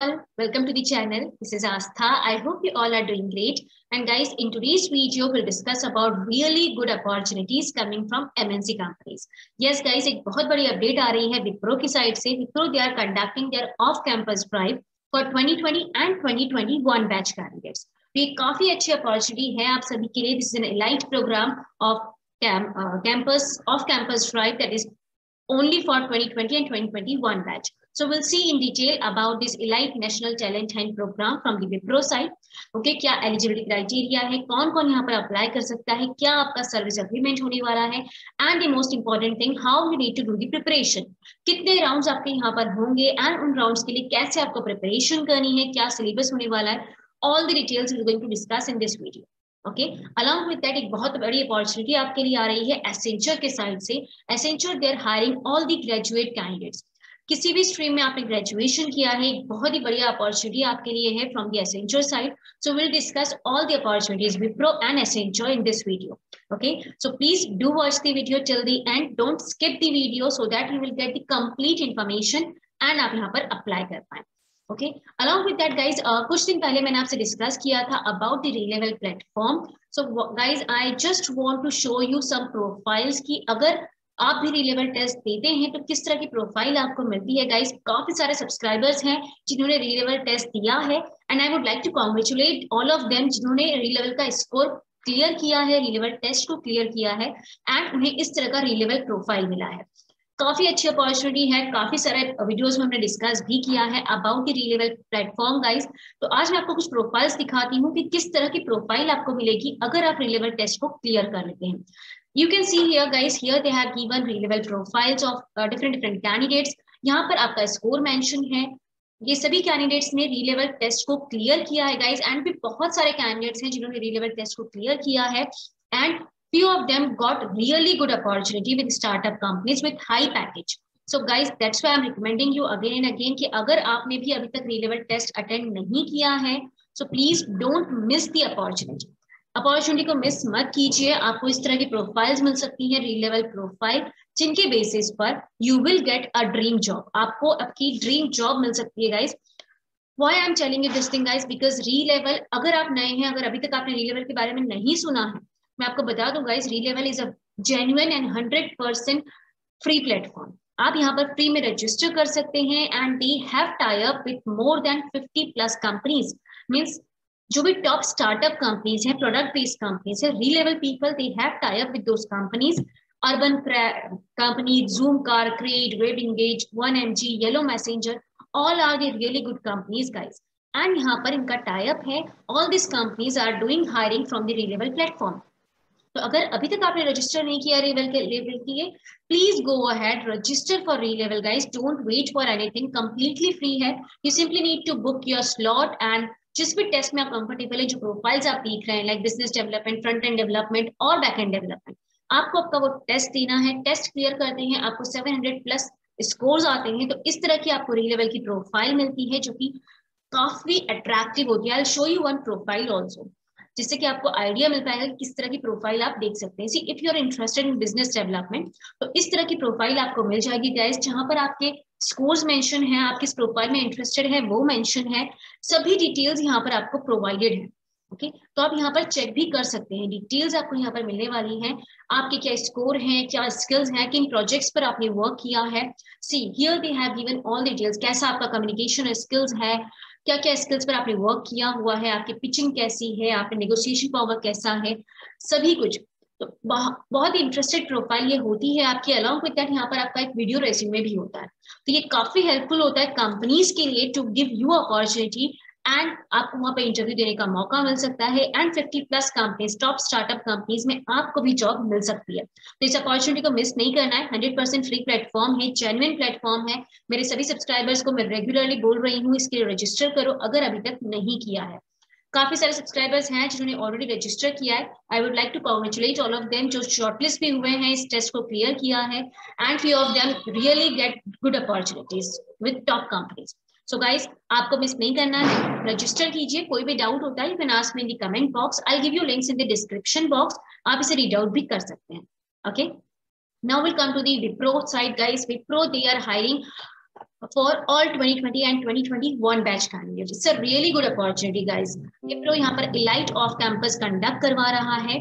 welcome to the channel. This is Astha. I hope you all are doing great. And guys, in today's video, we'll discuss about really good opportunities coming from MNC companies. Yes, guys, एक बहुत बड़ी update आ रही है विप्रो की side से Wipro they are conducting their off campus drive for 2020 and 2021 batch candidates तो ये काफी अच्छी अपॉर्चुनिटी है आप सभी के लिए this is an elite program of campus off campus drive that is only for 2020 and 2021 batch. So we'll see in detail about this Elite National Talent Hunt program from the Wipro side. Okay, क्या eligibility criteria है कौन कौन यहाँ पर apply कर सकता है क्या आपका service agreement होने वाला है and the most important thing how you need to do the preparation. कितने rounds आपके यहाँ पर होंगे and उन rounds के लिए कैसे आपको preparation करनी है क्या syllabus होने वाला है all the details we're going to discuss in this video. Okay along with that एक बहुत बड़ी अपॉर्चुनिटी आपके लिए आ रही है एसेंचर के साइड से। Accenture they're hiring all the graduate candidates किसी भी स्ट्रीम में आपने ग्रेजुएशन किया है, एक बहुत ही बढ़िया अपॉर्चुनिटी आपके लिए है from the Accenture side so will discuss all the opportunities Wipro and Accenture in this video okay? So, please do watch the video till the end. Don't skip the video so that you will get the complete information and आप यहाँ पर apply कर पाए। Okay along with that guys कुछ दिन पहले मैंने आपसे डिस्कस किया था about the Relevel platform so guys I just want to show you some profiles की अगर आप भी रीलेवल टेस्ट देते हैं तो किस तरह की प्रोफ़ाइल आपको मिलती है गाइज़ काफ़ी सारे सब्सक्राइबर्स हैं जिन्होंने रीलेवल टेस्ट दिया है and I would like to congratulate all of them जिन्होंने रीलेवल का स्कोर क्लियर किया है रीलेवल टेस्ट को क्लियर किया है एंड उन्हें इस तरह का रीलेवल प्रोफ़ाइल मिला है। काफ़ी अच्छी अपॉर्चुनिटी है, काफ़ी सारे वीडियोस में हमने डिस्कस भी किया है about the Relevel platform guys तो आज मैं आपको कुछ प्रोफाइल्स दिखाती हूँ कि किस तरह की प्रोफ़ाइल आपको मिलेगी अगर आप रीलेवल टेस्ट को क्लियर कर लेते हैं। You can see here guys here they have given Relevel profiles of different different candidates यहाँ पर आपका स्कोर मेंशन है। ये सभी कैंडिडेट्स ने रीलेवल टेस्ट को क्लियर किया है गाइस एंड भी बहुत सारे कैंडिडेट्स हैं जिन्होंने रीलेवल टेस्ट को क्लियर किया है। And few of them got really good opportunity with startup companies with high package so guys that's why i'm recommending you again and again कि अगर आपने भी अभी तक रीलेवल टेस्ट अटेंड नहीं किया है so please don't miss the opportunity opportunity को मिस मत कीजिए आपको इस तरह की प्रोफाइल्स मिल सकती है रीलेवल प्रोफ़ाइल जिनके बेसिस पर you will get a dream job आपको आपकी ड्रीम जॉब मिल सकती है guys why i'm telling you this thing guys because re level अगर आप नए हैं अगर अभी तक आपने री लेवल के बारे में नहीं सुना है मैं आपको बता दूँगा इस Relevel is a genuine and hundred percent free platform आप यहाँ पर फ्री में रजिस्टर कर सकते हैं and they have tie up with more than 50 plus companies means जो भी टॉप स्टार्टअप कंपनीज़ हैं प्रोडक्ट बेस्ड कंपनीज़ है Relevel people they have tie up with those companies Urban Company Zoomcar create web engage one M G Yellow Messenger all are the really good companies guys and यहाँ पर इनका tie up है. All this companies are doing hiring from the Relevel platform तो अगर अभी तक आपने register नहीं किया री लेवल के लेवल के लिए please go ahead register for Relevel guys don't wait for anything completely free है. You simply need to book your slot and जिस भी टेस्ट में आप कंफर्टेबल है, जो प्रोफाइल्स आप देख रहे हैं like business development front end development और बैक एंड डेवलपमेंट आपको आपका वो टेस्ट देना है। टेस्ट क्लियर करते हैं, आपको 700 प्लस स्कोर्स आते हैं। तो इस तरह की आपको री लेवल की प्रोफ़ाइल मिलती है, जो कि काफ़ी अट्रैक्टिव होती है। I show you one profile also जिससे कि आपको आइडिया मिल पाएगा कि किस तरह की प्रोफ़ाइल आप देख सकते हैं see if you are interested in business development तो इस तरह की प्रोफ़ाइल आपको मिल जाएगी गाइस जहाँ पर आपके स्कोर्स मेंशन है आप किस प्रोफ़ाइल में इंटरेस्टेड है, वो मेंशन है, सभी डिटेल्स यहाँ पर आपको प्रोवाइडेड है ओके okay? तो आप यहाँ पर चेक भी कर सकते हैं डिटेल्स आपको यहाँ पर मिलने वाली हैं, आपके क्या स्कोर हैं, क्या स्किल्स हैं, किन प्रोजेक्ट्स पर आपने वर्क किया है see here they have given all details कैसा आपका कम्युनिकेशन स्किल्स है क्या क्या स्किल्स पर आपने वर्क किया हुआ है? आपकी पिचिंग कैसी है? आपके नेगोशिएशन पावर कैसा है? सभी कुछ। तो बहुत ही इंटरेस्टेड प्रोफ़ाइल ये होती है आपके। अलाउंग विद दैट यहाँ पर आपका एक वीडियो रेज्यूमे भी होता है। तो ये काफ़ी हेल्पफुल होता है कंपनीज़ के लिए to give you opportunity and आपको वहाँ पे इंटरव्यू देने का मौका मिल सकता है and 50 plus companies top startup companies में आपको भी जॉब मिल सकती है। तो इस अपॉर्चुनिटी को मिस नहीं करना है। 100 परसेंट फ्री प्लेटफॉर्म है जेन्युइन प्लेटफॉर्म है। मेरे सभी सब्सक्राइबर्स को मैं रेगुलरली बोल रही हूँ, इसके लिए रजिस्टर करो, अगर अभी तक नहीं किया है। काफ़ी सारे सब्सक्राइबर्स हैं जिन्होंने ऑलरेडी रजिस्टर किया है। I would like to congratulate all of them जो शॉर्टलिस्ट भी हुए हैं, इस टेस्ट को क्लियर किया है। And few of them really get good opportunities with top companies so guys आपको मिस नहीं करना है रजिस्टर कीजिए कोई भी डाउट होता है you can the comment box I give you links in the description box आप इसे रीड आउट भी कर सकते हैं okay now will come to the Wipro side guys Wipro they are hiring for all 2020 and 2021 batch candidates. It's a really good opportunity, guys. Wipro यहाँ पर Elite off campus conduct करवा रहा है.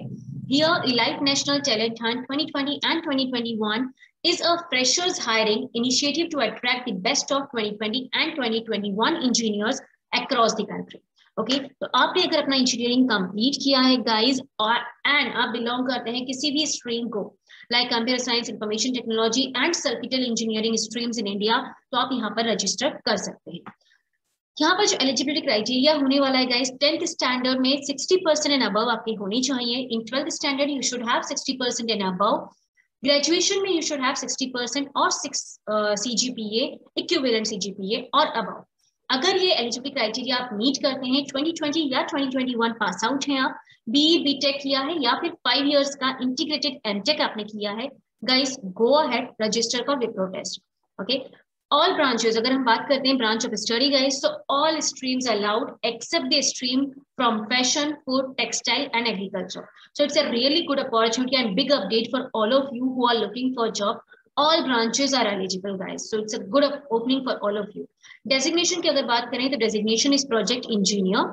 Here, Elite National Talent Hunt 2020 and 2021 is a freshers hiring initiative to attract the best of 2020 and 2021 engineers across the country. Okay okay? तो आपने अगर अपना engineering complete किया है गाइस और एंड आप बिलोंग करते हैं किसी भी स्ट्रीम को like computer science information technology and circuital engineering streams in India तो आप यहाँ पर रजिस्टर कर सकते हैं यहाँ पर जो एलिजिबिलिटी क्राइटेरिया होने वाला है गाइस टेंथ स्टैंडर्ड में 60 परसेंट एंड अबव आपकी होनी चाहिए। In twelfth standard you should have 60 percent and above graduation में यू शुड हैव 60 परसेंट और six C G P equivalent C G P और अबव अगर ये एलिजिबिलिटी क्राइटेरिया आप मीट करते हैं 2020 या 2021 पास आउट हैं आप बी बीटेक किया है या फिर फाइव इयर्स का इंटीग्रेटेड एमटेक आपने किया है guys go ahead register for Wipro test okay all branches अगर हम बात करते हैं ब्रांच ऑफ़ स्टडी गाइस तो all streams allowed except the stream from fashion food textile and agriculture so it's a really good opportunity and big update for all of you who are looking for job all branches are eligible guys so it's a good opening for all of you designation की अगर बात करें तो designation is project engineer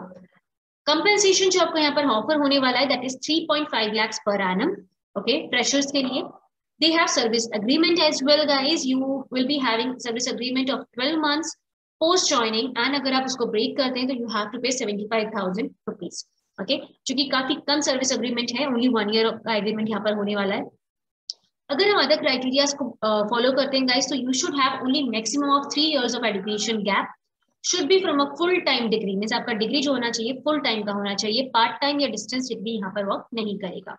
compensation जो आपको यहाँ पर offer होने वाला है that is 3.5 lakhs per annum okay freshers के लिए they have service agreement as well guys. You will be having service agreement of 12 months post joining and अगर आप उसको break करते हैं तो you have to pay 75,000 rupees. Okay? क्योंकि काफ़ी कम सर्विस अग्रीमेंट है ओनली वन ईयर का एग्रीमेंट यहाँ पर होने वाला है। अगर हम अदर क्राइटेरिया को फॉलो uh, करते हैं गाइस तो you should have only maximum of three years of education gap should be from a full time degree mean आपका डिग्री जो होना चाहिए फुल टाइम का होना चाहिए. पार्ट टाइम या डिस्टेंस डिग्री यहाँ पर वर्क नहीं करेगा।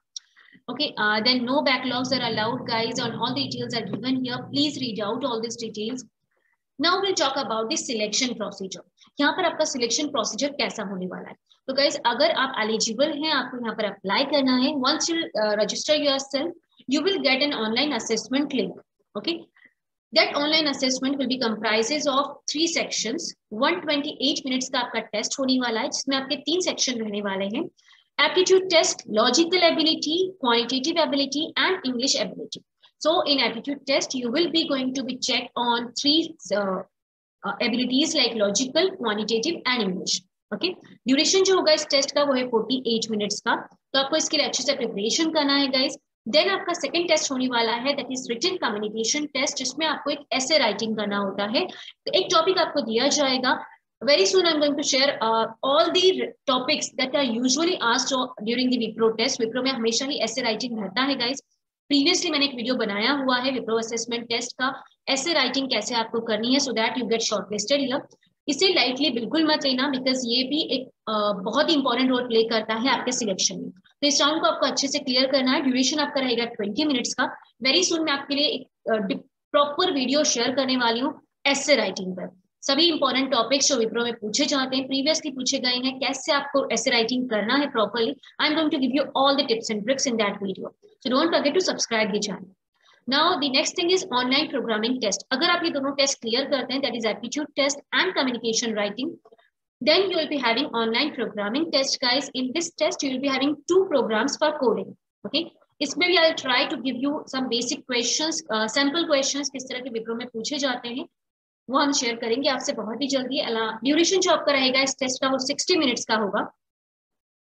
Okay uh, then no backlogs are allowed guys and all the details are given here please read out all these details now we'll talk about the selection procedure यहाँ पर आपका selection procedure कैसा होने वाला है तो गाइज़ अगर आप एलिजिबल हैं आपको यहाँ पर अप्लाई करना है once you register yourself you will get an online assessment link. Okay. That online assessment will be comprises of three sections. 128 minutes का आपका टेस्ट होने वाला है जिसमें आपके तीन सेक्शन रहने वाले हैं aptitude test, logical ability, quantitative ability, and English ability. So in aptitude test, you will be going to be checked on three uh, uh, abilities like logical, quantitative, and English. Okay okay? Duration जो होगा इस test का वो है 48 minutes का तो आपको इसके लिए अच्छे से प्रिपरेशन करना है गाइस देन आपका सेकंड टेस्ट होने वाला है that is written communication test जिसमें आपको एक ऐसे राइटिंग करना होता है तो एक टॉपिक आपको दिया जाएगा very soon i'm going to share uh, all the topics that are usually asked during the wipro test. Wipro में हमेशा ही ऐसे राइटिंग रहता है guys. प्रीवियसली मैंने एक वीडियो बनाया हुआ है विप्रो असेसमेंट टेस्ट का। ऐसे राइटिंग कैसे आपको करनी है so that you get shortlisted here इसे लाइटली बिल्कुल मत लेना बिकॉज़ ये भी एक uh, बहुत ही इंपॉर्टेंट रोल प्ले करता है आपके सिलेक्शन में। तो इस राउंड को आपको अच्छे से क्लियर करना है। ड्यूरेशन आपका रहेगा ट्वेंटी मिनट्स का। वेरी सुन मैं आपके लिए एक प्रॉपर वीडियो शेयर करने वाली हूँ ऐसे राइटिंग पर। सभी इंपॉर्टेंट टॉपिक्स जो विप्रो में पूछे जाते हैं प्रीवियसली पूछे गए हैं, कैसे आपको ऐसे राइटिंग करना है properly I am going to give you all the tips and tricks in that video so don't forget to subscribe the channel now the next thing is online programming test अगर आप ये दोनों test clear करते हैं that is aptitude test and communication writing then you will be having online programming test, guys. In this test, you will be having two programs for coding, okay? इसमें भी I try to give you some basic questions sample questions किस तरह के विप्रो में पूछे जाते हैं वो हम शेयर करेंगे। आपसे बहुत ही जल्दी ड्यूरेशन जो आपका रहेगा, इस टेस्ट का वो 60 मिनट्स का होगा।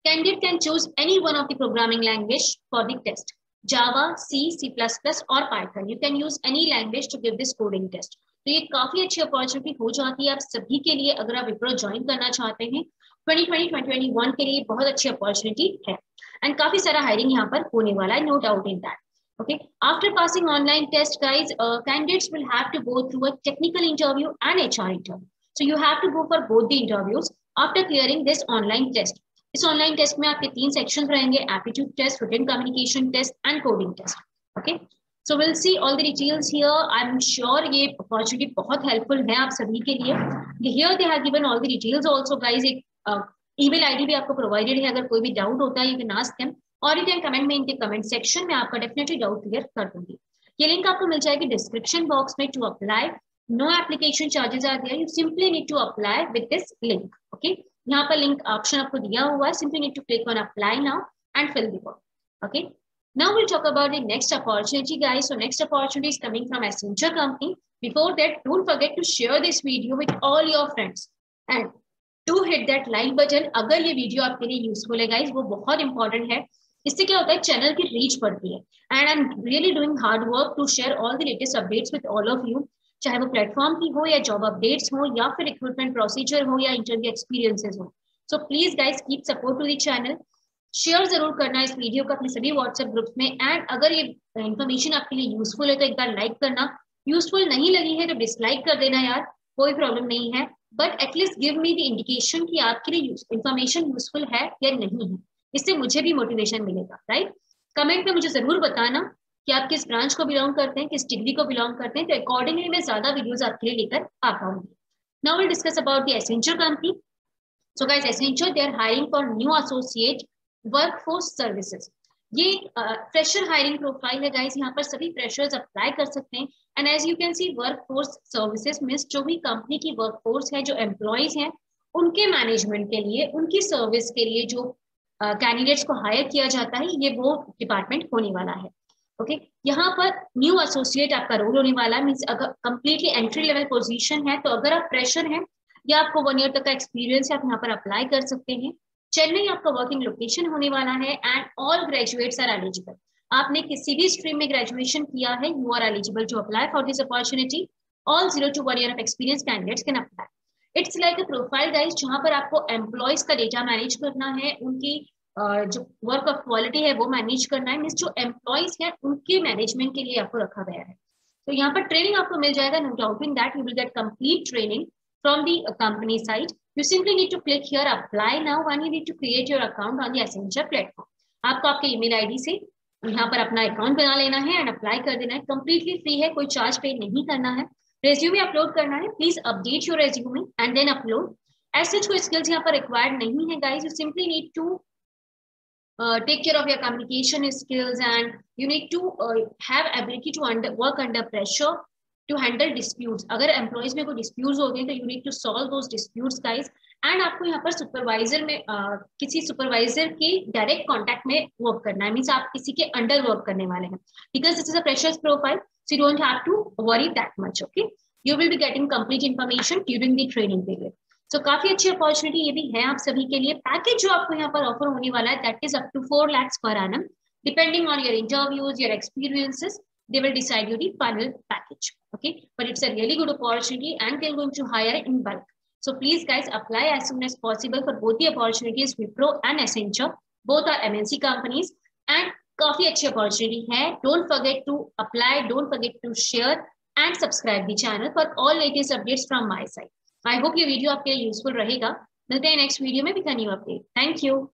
Candidate can choose any one of the programming language for the test Java C C plus plus और Python. You can use any language to give this coding test तो ये काफ़ी अच्छी अपॉर्चुनिटी हो जाती है आप सभी के लिए, अगर आप विप्रो ज्वाइन करना चाहते हैं। 2020 2021 के लिए बहुत अच्छी अपॉर्चुनिटी है। एंड काफ़ी सारा हायरिंग यहाँ पर होने वाला है no doubt in that okay? After passing online test guys uh, candidates will have to go through a technical interview and hr interview. So you have to go for both the interviews after clearing this online test. इस online test में आपके तीन section रहेंगे aptitude test written communication test and coding test okay so will see all the details here I am sure ये opportunity बहुत helpful है आप सभी के लिए. Here they have given all the details also guys एक email ID भी आपको प्रोवाइडेड है. अगर कोई भी डाउट होता है यू कैन आस्क देम और यू कैन कमेंट में इनके कमेंट सेक्शन में आपका डेफिनेटली डाउट क्लियर कर दूँगी। ये लिंक आपको मिल जाएगी डिस्क्रिप्शन बॉक्स में to apply no application charges are there you simply need to apply with this link okay यहाँ पर लिंक ऑप्शन आपको दिया हुआ है। Simply need to click on apply now and fill the form okay Now we'll talk about the next opportunity, guys. So next opportunity is coming from Accenture company. Before that, don't forget to share this video with all your friends. And to hit that like button. अगर ये video आपके लिए useful है guys वो बहुत important है। इससे क्या होता है चैनल की रीच बढ़ती है. And I am really doing hard work to share all the latest updates with all of you चाहे वो प्लेटफॉर्म की हो या जॉब अपडेट्स हो या फिर रिक्रूटमेंट प्रोसीजर हो या इंटरव्यू एक्सपीरियंसेस हो. So please guys keep support to the channel share ज़रूर करना इस वीडियो को अपने सभी व्हाट्सएप ग्रुप्स में. एंड अगर ये इन्फॉर्मेशन आपके लिए यूजफुल है तो एक बार लाइक करना. यूजफुल नहीं लगी है तो डिसलाइक कर देना यार. कोई प्रॉब्लम नहीं है. But at least give me the indication कि आपके लिए इन्फॉर्मेशन यूजफुल है या नहीं है. इससे मुझे भी मोटिवेशन मिलेगा राइट कमेंट में मुझे ज़रूर बताना कि आप किस ब्रांच को बिलोंग करते हैं, किस डिग्री को बिलोंग करते हैं तो अकॉर्डिंगली मैं ज़्यादा वीडियोस आपके लिए लेकर आ पाऊँगी। Now will discuss about the Accenture company so guys Accenture they are hiring for new associate workforce services ये फ्रेशर हायरिंग प्रोफ़ाइल है गाइस यहाँ पर सभी फ्रेशर्स अप्लाई कर सकते हैं। And as you can see workforce services means जो भी कंपनी की वर्कफोर्स है, जो एम्प्लॉयज़ हैं, उनके मैनेजमेंट के लिए, उनकी सर्विस के लिए जो कैंडिडेट्स को हायर किया जाता है, ये वो डिपार्टमेंट होने वाला है। Okay okay? यहाँ पर न्यू एसोसिएट आपका रोल होने वाला है मीन्स अगर कंप्लीटली एंट्री लेवल पोजीशन है तो अगर आप प्रेशर हैं, या आपको वन ईयर तक का एक्सपीरियंस है, आप यहाँ पर अप्लाई कर सकते हैं। चेन्नई आपका वर्किंग लोकेशन होने वाला है and all graduates are eligible आपने किसी भी स्ट्रीम में ग्रेजुएशन किया है you are eligible to apply for this opportunity all zero to one year of experience candidates can apply it's like a profile guys जहाँ पर आपको एम्प्लॉयज़ का डेटा मैनेज करना है, उनकी जो वर्क ऑफ़ क्वालिटी है, वो मैनेज करना है मीन जो एम्प्लॉयज़ है, उनके मैनेजमेंट के लिए आपको रखा गया है। तो यहाँ पर ट्रेनिंग आपको मिल जाएगा no doubt in that you will get complete training from the company side you simply need to click here, apply now, and you need to create your account on the Accenture platform. आपको आपके email ID से यहाँ पर अपना account बना लेना है and apply कर देना है। कंप्लीटली फ्री है, कोई चार्ज पे नहीं करना है। रेज्यूमे अपलोड करना है। Please update your resume and then upload ऐसे कोई स्किल्स यहाँ पर रिक्वायर्ड नहीं है guys you simply need to take care of your communication skills and you need to have ability to work under pressure to handle disputes अगर employees में कोई disputes होते हैं तो you need to solve those disputes guys and आपको यहाँ पर supervisor में uh, किसी सुपरवाइजर के डायरेक्ट कॉन्टेक्ट में वर्क करना है. मीन्स आप किसी के अंडर वर्क करने वाले हैं. Because this is a freshers profile so you don't have to worry that much okay you will be getting complete information during the training period so काफ़ी अच्छी अपॉर्चुनिटी ये भी है आप सभी के लिए. पैकेज जो आपको यहाँ पर ऑफ़र होने वाला है that is up to four lakhs per annum depending on your interviews your experiences they will decide you the final package okay but it's a really good opportunity and they're going to hire in bulk so please guys apply as soon as possible for both the opportunities wipro and accenture both are mnc companies and काफ़ी अच्छी opportunity है don't forget to apply don't forget to share and subscribe the channel for all latest updates from my side I hope ये video आपके useful रहेगा मिलते हैं next video में with new update thank you